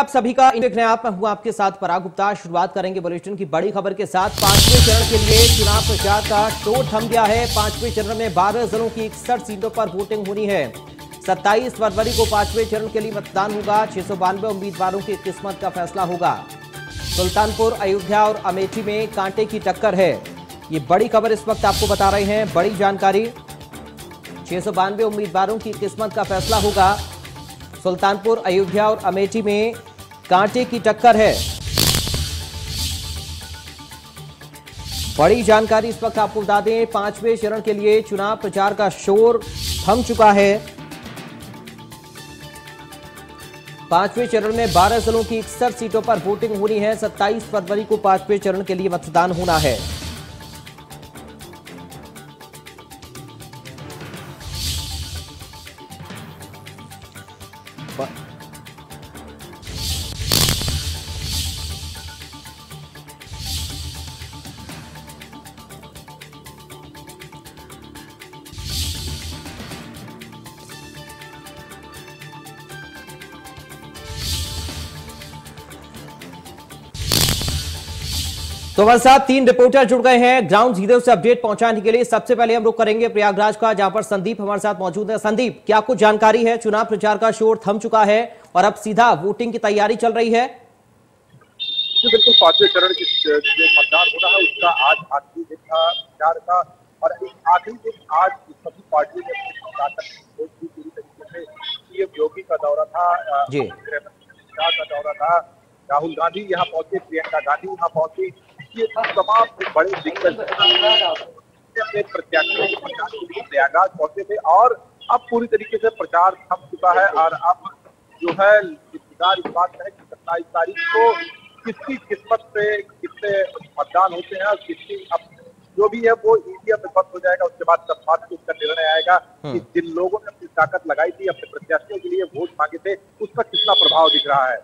आप सभी का देख रहे हैं, आप मैं हूँ आपके साथ पराग गुप्ता। शुरुआत करेंगे बुलेटिन की बड़ी खबर के साथ। पाँचवें चरण के लिए चुनाव प्रचार का शोर थम गया है। पाँचवें चरण में बारह जिलों की इकसठ सीटों पर वोटिंग होनी है। 27 फरवरी को पाँचवें चरण के लिए मतदान होगा। छह सौ उम्मीदवारों की किस्मत का फैसला होगा। सुल्तानपुर, अयोध्या और अमेठी में कांटे की टक्कर है। ये बड़ी खबर इस वक्त आपको बता रहे हैं। बड़ी जानकारी। छह सौ बानवे उम्मीदवारों की किस्मत का फैसला होगा। सुल्तानपुर, अयोध्या और अमेठी में कांटे की टक्कर है। बड़ी जानकारी इस वक्त आपको बता दें, पाँचवें चरण के लिए चुनाव प्रचार का शोर थम चुका है। पाँचवें चरण में 12 जिलों की इकसठ सीटों पर वोटिंग होनी है। 27 फरवरी को पाँचवें चरण के लिए मतदान होना है। तो हमारे साथ तीन रिपोर्टर जुड़ गए हैं। ग्राउंड ज़ीरो से अपडेट पहुँचाने के लिए सबसे पहले हम रुक करेंगे प्रयागराज का जहाँ पर संदीप हमारे साथ मौजूद है। संदीप क्या कुछ जानकारी है? चुनाव प्रचार का शोर थम चुका है और अब सीधा वोटिंग की तैयारी चल रही है। बिल्कुल पाँचवें चरण की जो मतदान हो रहा है उसका आज आखिरी दिन था प्रचार का और इस आखिरी दिन आज सभी पार्टियों ने पूरी तरीके से सीएम योगी का दौरा था जी। शाह का दौरा था राहुल गांधी यहाँ पहुँचे प्रियंका गांधी यहाँ पहुँची ये सब तमाम बड़े दिग्गज अपने प्रत्याशियों के प्रचार के लिए प्रयागराज पहुँचे थे और अब पूरी तरीके से प्रचार थम चुका है और अब जो है इंतज़ार इस बात का है कि सत्ताईस तारीख को किसकी किस्मत से कितने मतदान होते हैं और किसकी अब जो भी है वो ईवीएम में बंद हो जाएगा उसके बाद बाद में उसका निर्णय आएगा कि जिन लोगों ने अपनी ताकत लगाई थी अपने प्रत्याशियों के लिए वोट मांगे थे उसका कितना प्रभाव दिख रहा है।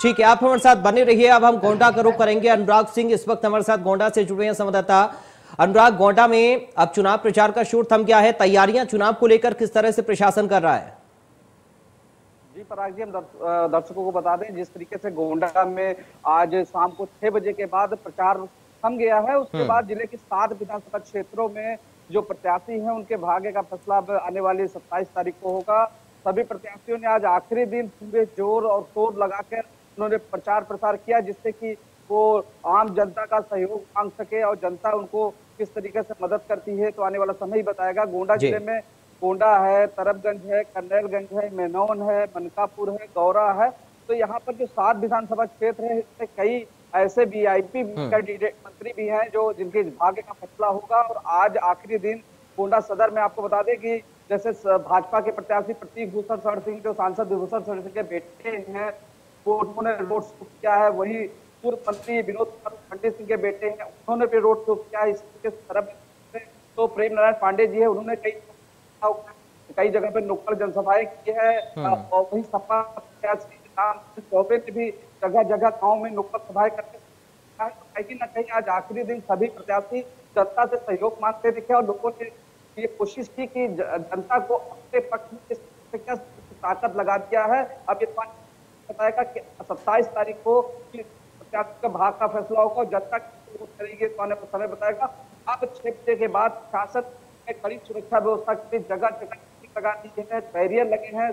ठीक है आप हमारे साथ बने रहिए। अब हम गोंडा का रुख करेंगे। अनुराग सिंह इस वक्त हमारे साथ गोंडा से जुड़े हैं संवाददाता। अनुराग गोंडा में अब चुनाव प्रचार का शोर थम गया है। तैयारियाँ चुनाव को लेकर किस तरह से प्रशासन कर रहा है? जी पराग जी हम दर्शकों को बता दें जिस तरीके से गोंडा में आज शाम को छह बजे के बाद प्रचार थम गया है उसके बाद ज़िले के सात विधानसभा क्षेत्रों में जो प्रत्याशी हैं उनके भाग्य का फैसला आने वाली सत्ताईस तारीख को होगा। सभी प्रत्याशियों ने आज आखिरी दिन पूरे ज़ोर और शोर लगाकर उन्होंने प्रचार प्रसार किया जिससे कि वो आम जनता का सहयोग मांग सके और जनता उनको किस तरीके से मदद करती है तो आने वाला समय ही बताएगा। गोंडा ज़िले में गोंडा है तरबगंज है कन्नैलगंज है मेनौन है मनकापुर है गौरा है। तो यहाँ पर जो सात विधानसभा क्षेत्र है इसमें कई ऐसे वीआईपी कैंडिडेट मंत्री भी हैं जो जिनके भाग्य का फैसला होगा और आज आखिरी दिन गोंडा सदर में आपको बता दें कि जैसे भाजपा के प्रत्याशी प्रतीक भूषण शरण सिंह जो सांसद विभूषण शरण सिंह के बेटे हैं वो उन्होंने रोड शो किया है वही पूर्व मंत्री विनोद पंडित सिंह के बेटे हैं उन्होंने भी रोड शो किया है इसके तरफ़ तो प्रेम नारायण पांडे जी है उन्होंने कई कई जगह पे नुक्कड़ जनसभाएँ की है। और वही सपा चौबे ने भी जगह जगह गाँव में नुक्कड़ सभाएँ करके कहीं ना कहीं आज आखिरी दिन सभी प्रत्याशी जनता से सहयोग मांगते दिखे और लोगों ने ये कोशिश की कि जनता को अपने पक्ष में ताकत लगा दिया है। अब ये बताएगा कि सत्ताईस तारीख को का भाग का फैसला होगा जनता करेंगे तो आने पर समय बताएगा। अब छह बजे के बाद शासन में कड़ी सुरक्षा व्यवस्था के लिए जगह जगह लगा दी है बैरियर लगे हैं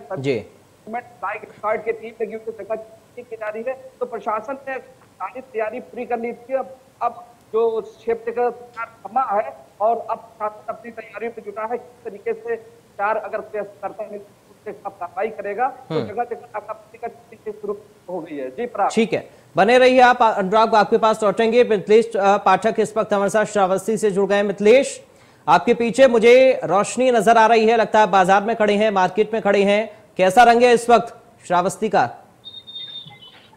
कार्ड की टीम लगी हुई जगह की जा रही है। तो प्रशासन ने सारी तैयारी पूरी कर ली थी। अब अब जो बजे का थमा है और अब शासन अपनी तैयारियों में जुटा है। किस तरीके से चार अगर करता है कार्रवाई करेगा तो जगह जगह शुरू हो गई है। जी ठीक है। बने रहिए आप अनुराग आपके पास लौटेंगे। मिथिलेश पाठक इस वक्त हमारे साथ श्रावस्ती से जुड़ गए मिथिलेश आपके पीछे मुझे रोशनी नज़र आ रही है। लगता है बाज़ार में खड़े हैं मार्केट में खड़े हैं। कैसा रंग है इस वक्त श्रावस्ती का?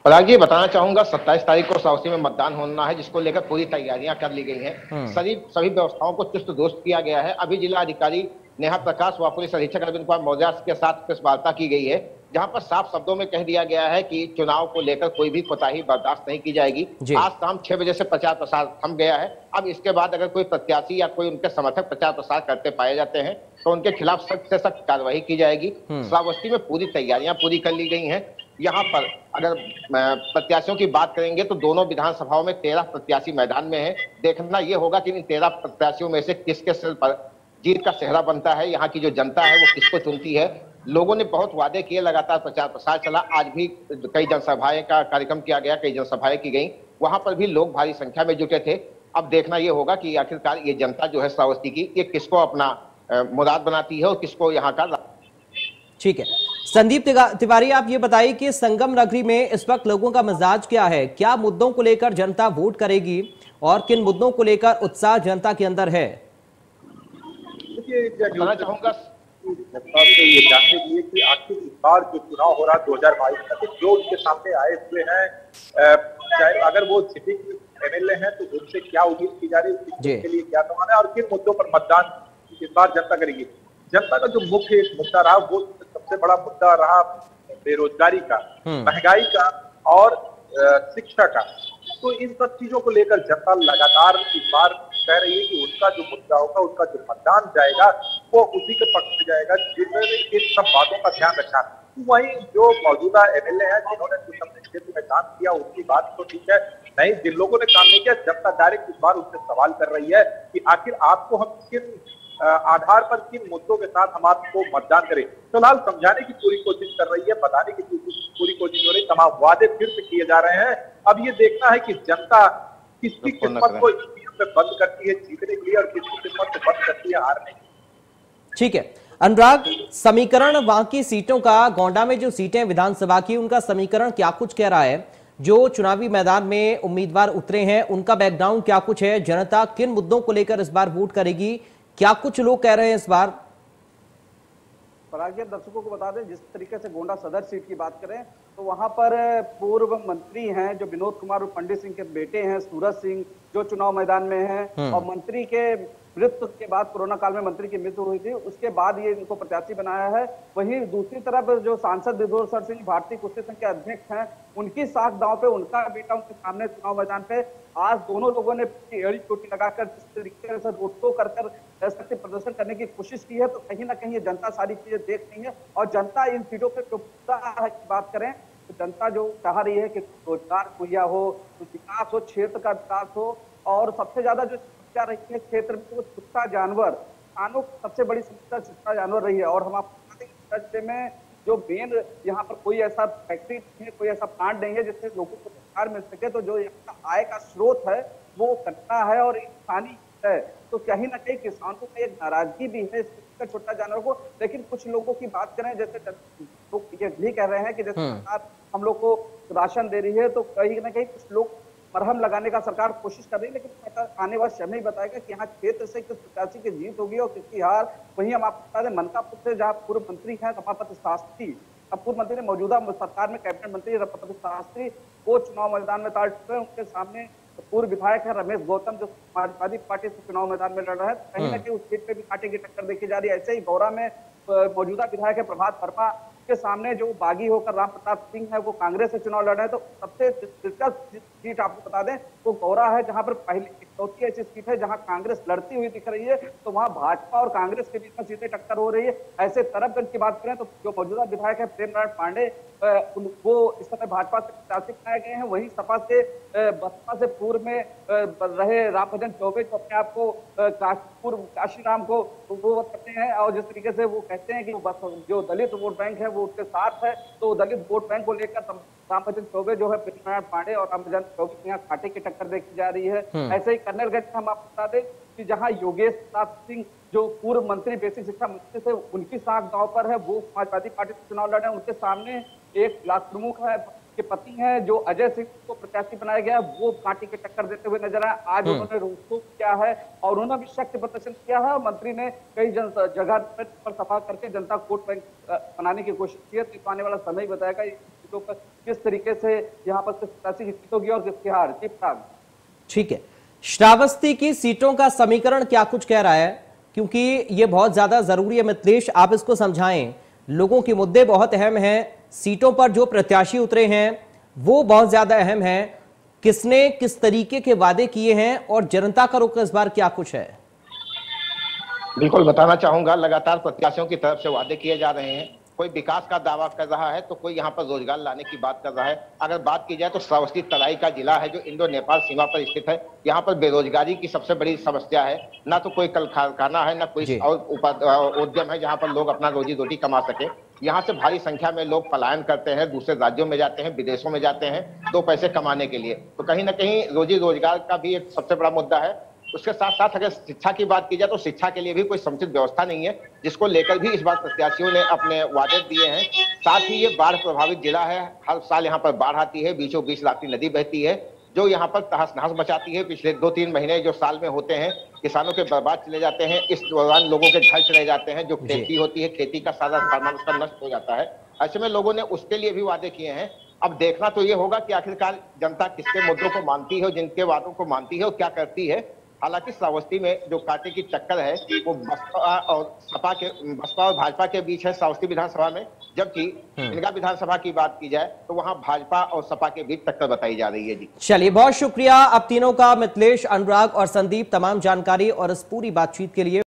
पराग बताना चाहूँगा 27 तारीख को श्रावस्ती में मतदान होना है जिसको लेकर पूरी तैयारियाँ कर ली गई हैं। सभी सभी व्यवस्थाओं को चुस्त दुरुस्त किया गया है। अभी जिला अधिकारी नेहा प्रकाश व पुलिस अधीक्षक अरविंद कुमार मौर्य के साथ प्रेस वार्ता की गई है जहाँ पर साफ़ शब्दों में कह दिया गया है कि चुनाव को लेकर कोई भी कोताही बर्दाश्त नहीं की जाएगी। आज शाम छह बजे से प्रचार प्रसार थम गया है। अब इसके बाद अगर कोई प्रत्याशी या कोई उनके समर्थक प्रचार प्रसार करते पाए जाते हैं तो उनके खिलाफ सख्त से सख्त कार्रवाई की जाएगी। हम्म। श्रावस्ती में पूरी तैयारियाँ पूरी कर ली गई हैं। यहाँ पर अगर प्रत्याशियों की बात करेंगे तो दोनों विधानसभाओं में तेरह प्रत्याशी मैदान में है। देखना यह होगा कि इन तेरह प्रत्याशियों में से किसके सिर पर जीत का सेहरा बनता है, यहाँ की जो जनता है वो किसको चुनती है? लोगों ने बहुत वादे किए, लगातार प्रचार प्रसार चला। आज भी कई जनसभाएँ का कार्यक्रम किया गया, कई जनसभाएँ की गई। वहाँ पर भी लोग भारी संख्या में जुटे थे। अब देखना यह होगा कि आखिरकार ये जनता जो है श्रावस्ती की, ये किसको अपना मुराद बनाती है और किसको यहाँ का ठीक है। संदीप तिवारी, आप ये बताइए कि संगम नगरी में इस वक्त लोगों का मिजाज क्या है? क्या मुद्दों को लेकर जनता वोट करेगी? और किन मुद्दों को लेकर उत्साह जनता के अंदर है? चाहूँगा जनता से ये जानने के लिए कि आखिर इस बार जो चुनाव हो रहा है दो हज़ार बाईस का जो उनके सामने आए हुए हैं चाहे अगर वो सिटिंग एमएलए हैं तो उनसे क्या उम्मीद की जा रही है के लिए क्या सवाल है और किन मुद्दों पर मतदान इस बार जनता करेगी? जनता का जो मुख्य मुद्दा रहा वो सबसे बड़ा मुद्दा रहा बेरोजगारी का हम्म। महँगाई का और शिक्षा का। तो इन सब चीज़ों को लेकर जनता लगातार इस बार कह रही है कि उनका जो मुद्दा होगा उनका जो मतदान जाएगा वो उसी के पक्ष में जाएगा जिन्होंने इन सब बातों का ध्यान रखा। वही जो मौजूदा एमएलए हैं जिन्होंने कुछ अपने क्षेत्र में काम किया उनकी बात तो ठीक है। नहीं जिन लोगों ने काम नहीं किया जनता डायरेक्ट इस बार उनसे सवाल कर रही है कि आखिर आपको हम किन आधार पर किन मुद्दों के साथ हम आपको मतदान करें। फ़िलहाल तो समझाने की पूरी कोशिश कर रही है बताने की पूरी कोशिश हो रही है तमाम वादे फिर से किए जा रहे हैं। अब ये देखना है कि जनता किसकी किस्मत को बंद करती है जीतने के लिए और किस्मत बंद करती है हारने ठीक है। अनुराग, समीकरण वहाँ की सीटों का, गोंडा में जो सीटें विधानसभा की, उनका समीकरण क्या कुछ कह रहा है? जो चुनावी मैदान में उम्मीदवार उतरे हैं, उनका बैकग्राउंड क्या कुछ है? जनता किन मुद्दों को लेकर इस बार वोट करेगी? क्या कुछ लोग कह रहे हैं इस बार? पराग्य दर्शकों को बता दें जिस तरीके से गोंडा सदर सीट की बात करें तो वहाँ पर पूर्व मंत्री हैं जो विनोद कुमार और पंडित सिंह के बेटे हैं सूरज सिंह जो चुनाव मैदान में हैं हम्म। और मंत्री के मृत्यु के बाद कोरोना काल में मंत्री की मृत्यु हुई थी, उसके बाद ये इनको प्रत्याशी बनाया है। वहीं दूसरी तरफ़ जो सांसद विभोर सिंह, भारतीय कुश्ती संघ के अध्यक्ष हैं, उनकी साख दाव पे उनका बेटा उनके सामने चुनाव मैदान पे। आज दोनों लोगों ने एड़ी चोटी लगाकर जिस तरीके से रोड शो कर शक्ति प्रदर्शन करने की कोशिश की है तो कहीं ना कहीं जनता सारी चीज़ें देख रही है। और जनता इन सीटों पर बात करें तो जनता जो चाह रही है कि रोज़गार मुहैया हो विकास हो, क्षेत्र का विकास हो, और सबसे ज़्यादा जो समस्या रही है क्षेत्र में वो कुत्ता जानवर किसानों सबसे बड़ी समस्या कुत्ता जानवर रही है। और हम आपको में जो मेन यहाँ पर कोई ऐसा फैक्ट्री नहीं है कोई ऐसा प्लांट नहीं है जिससे लोगों को रोज़गार मिल सके तो जो यहाँ का आय का स्रोत है वो कटना है और इंसानी है। तो कहीं ना कहीं किसानों में एक नाराज़गी भी है छोटा जानवर को। लेकिन कुछ लोगों की बात करें जैसे लोग ये भी कह रहे हैं कि जैसे हम्म। सरकार हम लोग को राशन दे रही है तो कहीं ना कहीं कुछ लोग मरहम लगाने का सरकार कोशिश कर रही है लेकिन आने वाले समय ही बताएगा कि यहाँ क्षेत्र से किस प्रत्याशी की जीत होगी और किसकी हार वहीं हम आपको बता दें मनकापुर से जहाँ पूर्व मंत्री हैं रमापति शास्त्री अब पूर्व मंत्री ने मौजूदा सरकार में कैबिनेट मंत्री रमापति शास्त्री को चुनाव मैदान में ताड़ चुके हैं। उनके सामने पूर्व विधायक है रमेश गौतम जो समाजवादी पार्टी से चुनाव मैदान में लड़ रहे हैं। कहीं ना हम्म। कहीं उस सीट पे भी काटे की टक्कर देखी जा रही है। ऐसे ही गौरा में मौजूदा विधायक है प्रभात वर्मा के सामने जो बागी होकर राम प्रताप सिंह है, वो कांग्रेस से चुनाव लड़ रहे हैं तो सबसे दिलचस्प सीट आपको बता दें, वो गौरा है, जहाँ पर पहली चौथी ऐसी सीट है जहाँ कांग्रेस लड़ती हुई दिख रही है तो वहाँ भाजपा और कांग्रेस के बीच में सीटें टक्कर हो रही है। ऐसे तरफगंज की बात करें तो जो मौजूदा विधायक है प्रेम नारायण पांडे वो इस समय भाजपा से प्रत्याशी बनाए गए हैं। वही सपा से बसपा से पूर्व में रहे राम भजन चौबे जो अपने आप को पूर्व काशी राम को वो करते हैं और जिस तरीके से वो कहते हैं कि जो दलित वोट बैंक है वो उसके साथ है तो दलित वोट बैंक को लेकर रामभजन चौबे जो है पृथ्वीनारायण पांडे और रामभजन चौबे के यहाँ खाटे की टक्कर देखी जा रही है। हम्म। ऐसे ही कर्नलगंज में हम आपको बता दें कि जहाँ योगेश प्रताप सिंह जो पूर्व मंत्री बेसिक शिक्षा मंत्री थे उनकी साख गाँव पर है वो समाजवादी पार्टी से चुनाव लड़े उनके सामने एक ब्लॉक प्रमुख है के पति हैं जो अजय सिंह को प्रत्याशी बनाया गया वो पार्टी के टक्कर देते हुए नज़र आए। आज हम्म। उन्होंने रोक किया है और उन्होंने भी शक्ति प्रदर्शन किया है। मंत्री ने कई जन जगह पर सफ़ा करके जनता कोर्ट बैंक बनाने की कोशिश की है। तो आने वाला समय ही बताएगा। सीटों पर किस तरीके से यहाँ पर प्रत्याशी की होगी और किसकी हार जी ठीक है। श्रावस्ती की सीटों का समीकरण क्या कुछ कह रहा है? क्योंकि ये बहुत ज़्यादा ज़रूरी है मित्रेश आप इसको समझाएँ। लोगों के मुद्दे बहुत अहम हैं सीटों पर जो प्रत्याशी उतरे हैं वो बहुत ज़्यादा अहम है। किसने किस तरीके के वादे किए हैं और जनता का रुख इस बार क्या कुछ है? बिल्कुल बताना चाहूँगा लगातार प्रत्याशियों की तरफ़ से वादे किए जा रहे हैं। कोई विकास का दावा कर रहा है तो कोई यहाँ पर रोज़गार लाने की बात कर रहा है। अगर बात की जाए तो श्रावस्ती तराई का जिला है जो इंडो नेपाल सीमा पर स्थित है। यहाँ पर बेरोजगारी की सबसे बड़ी समस्या है। ना तो कोई कल कारखाना है ना कोई और उद्यम है जहाँ पर लोग अपना रोजी रोटी कमा सके। यहाँ से भारी संख्या में लोग पलायन करते हैं दूसरे राज्यों में जाते हैं विदेशों में जाते हैं दो पैसे कमाने के लिए। तो कहीं ना कहीं रोजी रोज़गार का भी एक सबसे बड़ा मुद्दा है। उसके साथ साथ अगर शिक्षा की बात की जाए तो शिक्षा के लिए भी कोई समुचित व्यवस्था नहीं है जिसको लेकर भी इस बार प्रत्याशियों ने अपने वादे दिए हैं। साथ ही ये बाढ़ प्रभावित जिला है हर साल यहाँ पर बाढ़ आती है बीचों बीच राप्ती नदी बहती है जो यहाँ पर तहस नहस मचाती है। पिछले दो तीन महीने जो साल में होते हैं किसानों के बर्बाद चले जाते हैं इस दौरान लोगों के घर चले जाते हैं जो। खेती होती है खेती का सारा सामान उसका नष्ट हो जाता है। ऐसे में लोगों ने उसके लिए भी वादे किए हैं। अब देखना तो ये होगा कि आखिरकार जनता किसके मुद्दों को मानती है और जिनके वादों को मानती है और क्या करती है। हालाँकि श्रावस्ती में जो कांटे की टक्कर है वो बसपा और सपा के बसपा और भाजपा के बीच है श्रावस्ती विधानसभा में। जबकि इनका विधानसभा की बात की जाए तो वहाँ भाजपा और सपा के बीच टक्कर बताई जा रही है जी। चलिए बहुत शुक्रिया आप तीनों का मिथिलेश अनुराग और संदीप तमाम जानकारी और इस पूरी बातचीत के लिए।